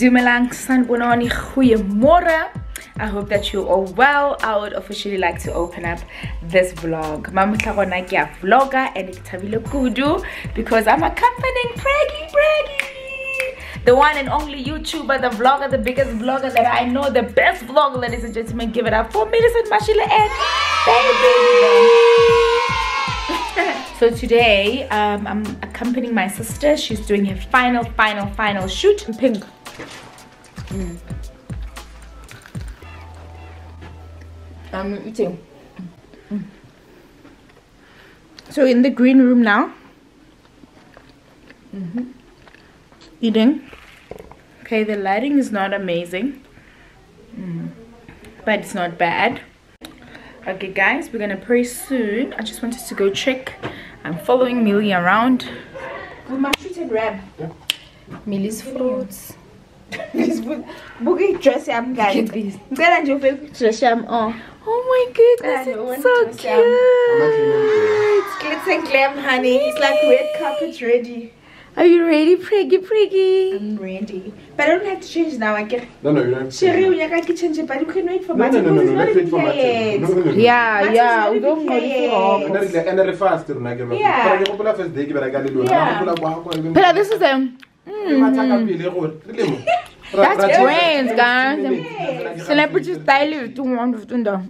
Dumelang Sanbonani Goeiemorgen. I hope that you are well. I would officially like to open up this vlog. Mamutla gona ke a vlogger and it's Tabilo Kudu because I'm accompanying Preggy Preggy. The one and only YouTuber, the vlogger, the biggest vlogger that I know, the best vlogger, ladies and gentlemen. Give it up for Millicent Mashile and baby. so today um, I'm accompanying my sister. She's doing her final, final, final shoot. Pink. Mm. I'm eating. Mm. So in the green room now. Mm -hmm. Eating. Okay, the lighting is not amazing. Mm. But it's not bad. Okay guys, we're gonna pray soon. I just wanted to go check. I'm following Millie around. With my treated rab. Millie's fruits. Buka i-dress yami kahle ngicela nje ufake i-dress yami oh oh my goodness it's so cute glitz and glam honey it's like red carpet ready are you ready, Preggy Preggy? I'm ready. But I don't have to change now, I get No no you don't Sherry, you have to change it, but you can wait for No Martin no no because no it's let's not wait for even Martin. No yet. no no. Yeah, Martin's yeah, not we don't even know yet. And that is and re fast rona ke rona. Yeah. Fara ke gopola first day ke bereka le lona. Yeah. Ga gopola kwa kwa le. Pela, this is them. Matha ka pele gore re le mo. That's brains, guys. Celebrity style is too wonderful. though.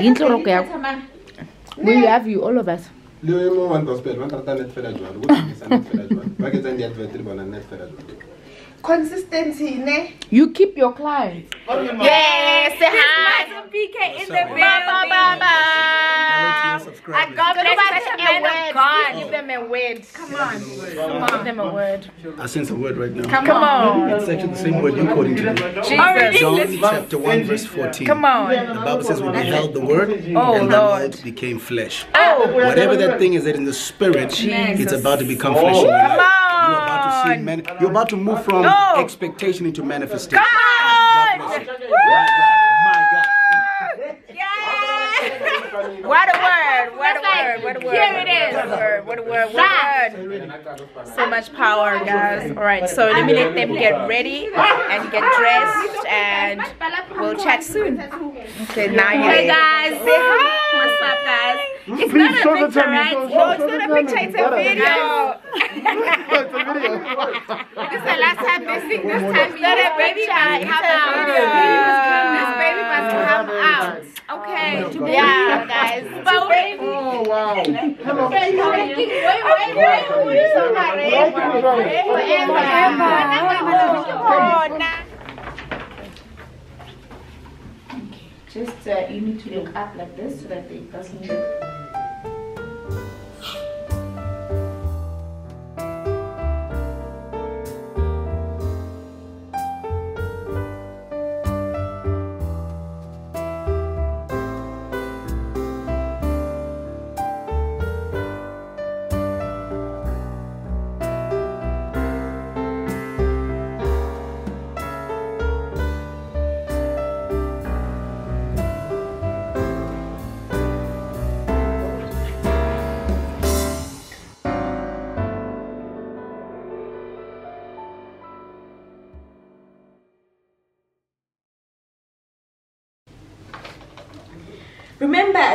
Yinto roko yakho. We have you, all of us. Le mo one gospel, one rata net fela jwalo. Go tlisa net fela jwalo. Ba ke tsang di advert le bona net fela jwalo. Consistency, ne? You keep your clients. Yes, say hi. PK in the building. I got such a man of God. Give them a word. Come on. Give them a word. I sense a word right now. Come on. It's actually the same word you're quoting to me. Jesus. John chapter 1, verse 14. Come on. The Bible says we beheld the word Oh, and the word became flesh. Oh, Whatever that thing is that in the spirit, it's about to become flesh in your life. Come You're about to see on. man- you're about to move from No. expectation into manifestation. Come God bless you. My God. My What a word, what a word, what a word. Here it is. What a word, what a word, what a word. So much power, guys. Alright, so let me let them get ready and get dressed and we'll chat soon. Okay, now you Hey guys, say hi. What's up, guys? It's not a picture, right? No, it's not a picture, it's a video. This is the last time they sing this time. It's not a picture, it's a video. This baby must come out. Okay. Yeah, guys. But wait. Oh wow. Wait, wait, wait. So Just uh, you need to look up like this so that it doesn't.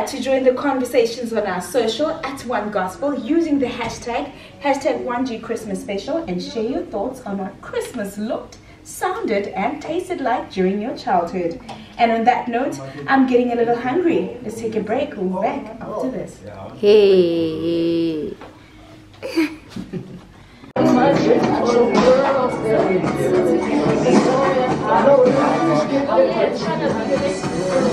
Remember to join the conversations on our social at One Gospel using the hashtag hashtag 1G Christmas Special and share your thoughts on what Christmas looked, sounded, and tasted like during your childhood. And on that note, I'm getting a little hungry. Let's take a break. We'll be back after this. Hey.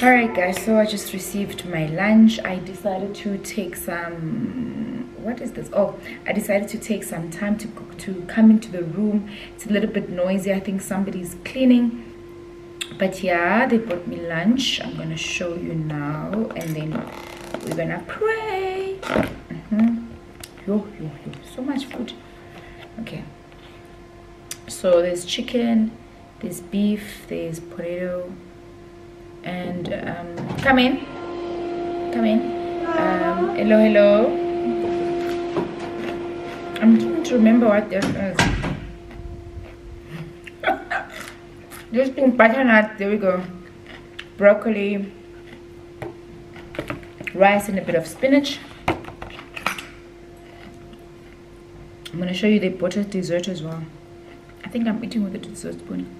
all right guys so i just received my lunch. I decided to take some what is this? Oh i decided to take some time to to come into the room. It's a little bit noisy. I think somebody's cleaning. But yeah they brought me lunch. I'm gonna show you now. And then we're gonna pray. Mm -hmm. yo, yo, yo. so much food. Okay. So there's chicken there's beef there's potato and um, come in. Come in. Um, hello hello. I'm trying to remember what this is. Just doing butternut there we go. Broccoli rice and a bit of spinach. I'm gonna show you the butter dessert as well. I think I'm eating with a dessert spoon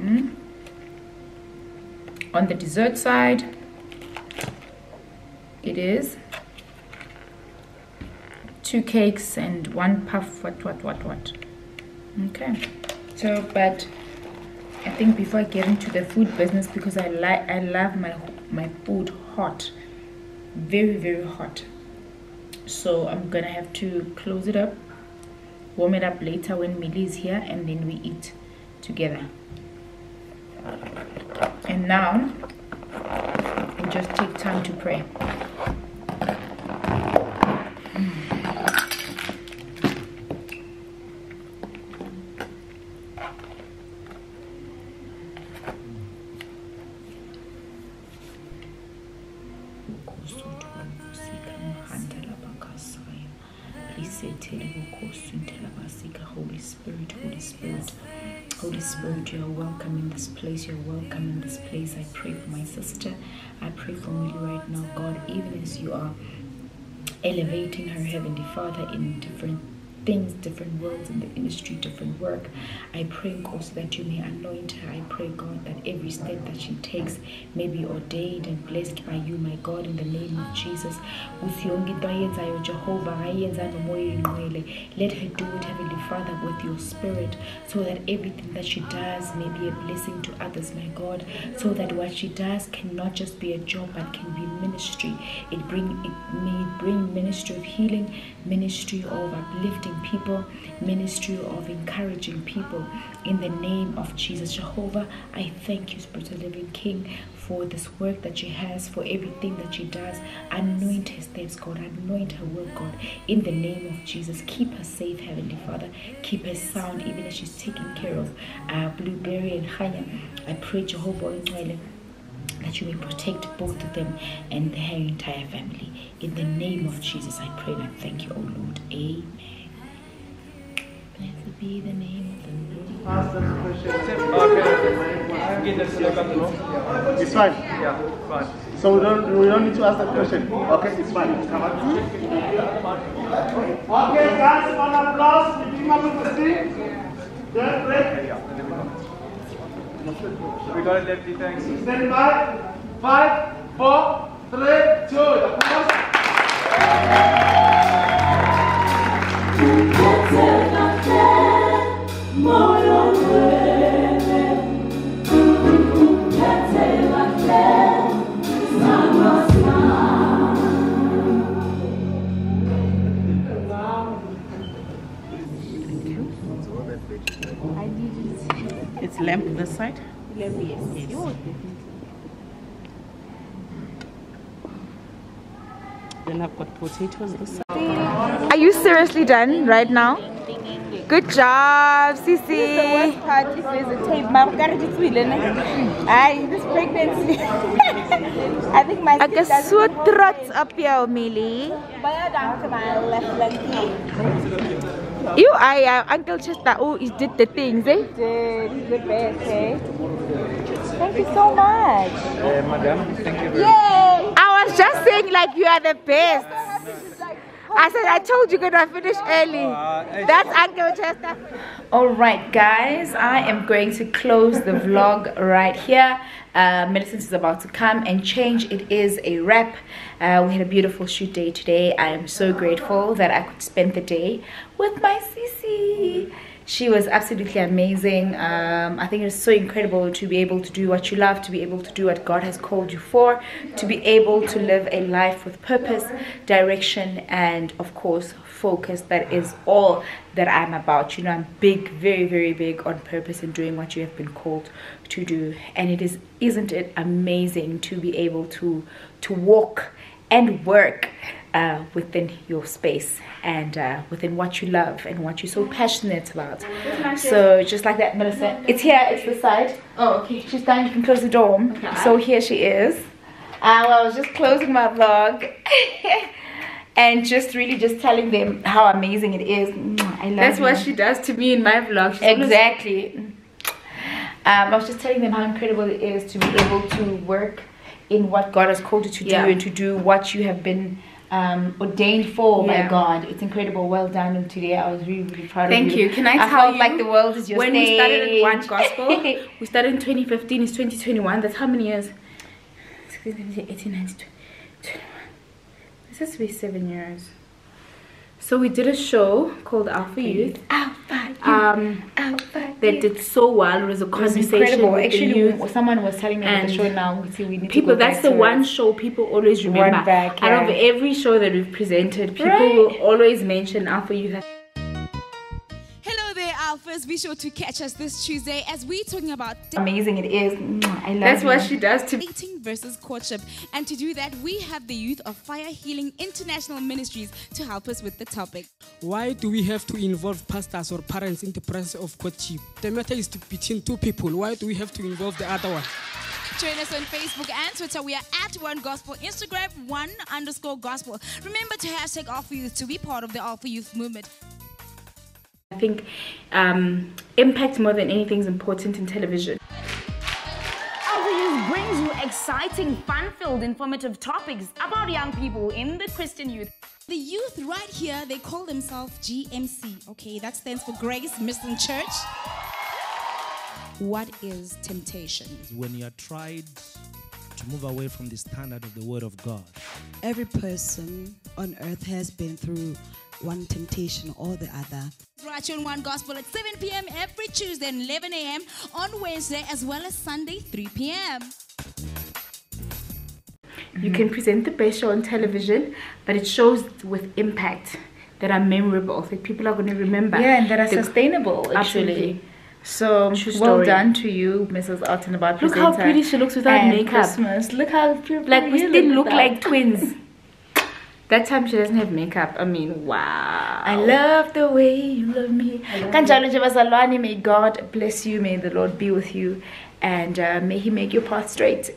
Mm. On the dessert side, it is two cakes and one puff, what, what, what, what. Okay. So, but I think before I get into the food business, because I like, I love my my food hot, very very hot. So I'm gonna have to close it up, warm it up later when Millie is here, and then we eat together and now and just take time to pray. Holy Spirit, Holy Spirit, Holy Spirit, you are welcome in this place. You're welcome in this place. I pray for my sister. I pray for me right now, God, even as you are elevating her, Heavenly Father, in different things, different roles in the industry, different work. I pray also that you may anoint her. I pray, God, that every step that she takes may be ordained and blessed by you, my God, in the name of Jesus. Let her do it, Heavenly Father, with your spirit, so that everything that she does may be a blessing to others, my God, so that what she does cannot just be a job, but can be ministry. It bring it may bring ministry of healing, ministry of uplifting people, ministry of encouraging people. In the name of Jesus, Jehovah, I thank you, Spirit of Living King, for this work that she has, for everything that she does. Anoint her steps, God. Anoint her work, God. In the name of Jesus, keep her safe, Heavenly Father. Keep her sound, even as she's taking care of uh, Blueberry and Hanya. I pray, Jehovah, that you may protect both of them and their entire family. In the name of Jesus, I pray and I thank you, O Lord. Amen be the name of the Lord. It's fine. Yeah, fine. So we don't we don't need to ask that question. Okay, it's fine. Come on. Okay, guys, one applause. We keep up with the scene. Then break. We got it, lefty. Thanks. Stand by. Five, four, three, two. Lamp this side? Lamp, yes. yes. Oh, then I've got potatoes this side. Are you seriously done right now? Good job, Sisi. This is the worst part. This is the tape. Mom, got it Aye, this pregnancy. I think my Ek is so trots op jou, Millie. Baie dankie my linkie. You, I, uh, Uncle Chester, oh, he did the things, eh? Did the best, eh? Thank you so much. Uh, madam, thank you very Yay! I was just saying like you are the best. I said, I told you gonna finish early. That's Uncle Chester. Alright guys, I am going to close the vlog right here. Uh, Millicent is about to come and change. It is a wrap. Uh, we had a beautiful shoot day today. I am so grateful that I could spend the day with my Sisi. She was absolutely amazing. Um, I think it's so incredible to be able to do what you love, to be able to do what God has called you for, to be able to live a life with purpose, direction, and of course, focus. That is all that I'm about. You know, I'm big, very, very big on purpose and doing what you have been called to do. And it is, isn't it amazing to be able to to walk and work uh, within your space and uh, within what you love and what you're so passionate about. So just like that, Melissa, it's here. It's the side. Oh, okay. She's done. You can close the door. So here she is. Uh, well, I was just closing my vlog. and just really just telling them how amazing it is. I love That's you. what she does to me in my vlog. She's Exactly. Um, I was just telling them how incredible it is to be able to work in what God has called you to do Yeah. and to do what you have been um, ordained for. My Yeah. God, it's incredible. Well done. And today I was really, really proud Thank of you. Thank you. Can I I tell you, like the world is your when we started at One. Gospel, we started in 2015, it's 2021. That's how many years? 16, 17, 18, 19, 20, 21. This has to be seven years. So we did a show called Alpha Youth. Alpha, Um, Alpha, that did so well. It was a It was conversation incredible. the Actually, youth. someone was telling me about the show now. We see we need people that's the one it. show people always remember back, out of every show that we've presented people Right. will always mention alpha youth Alphas. Be sure to catch us this Tuesday as we're talking about Amazing it is. I love that's what she does to dating versus courtship. And to do that, we have the youth of Fire Healing International Ministries to help us with the topic. Why do we have to involve pastors or parents in the process of courtship? The matter is to, between two people. Why do we have to involve the other one? Join us on Facebook and Twitter. We are at One Gospel, Instagram One underscore Gospel. Remember to hashtag Alpha Youth to be part of the Alpha Youth movement. I think um, impact more than anything is important in television Alpha Youth brings you exciting, fun-filled, informative topics about young people in the Christian youth. The youth right here, they call themselves GMC. Okay, that stands for Grace Mission Church. What is temptation? when you are tried to move away from the standard of the Word of God. Every person on earth has been through one temptation or the other. Right here on One Gospel at 7 p.m. every Tuesday and 11 a.m. on Wednesday as well as Sunday 3 p.m. you can present the best show on television but it shows with impact that are memorable that people are going to remember Yeah, and that are The- sustainable. Actually. absolutely So True well done to you, Mrs. Alton, about Look how pretty she looks without and makeup. Christmas. Look how beautiful. like we you still look without- like twins that time she doesn't have makeup i mean wow I love the way you love me. Kanjalo nje bazalwane, may God bless you. May the Lord be with you. And uh, may He make your path straight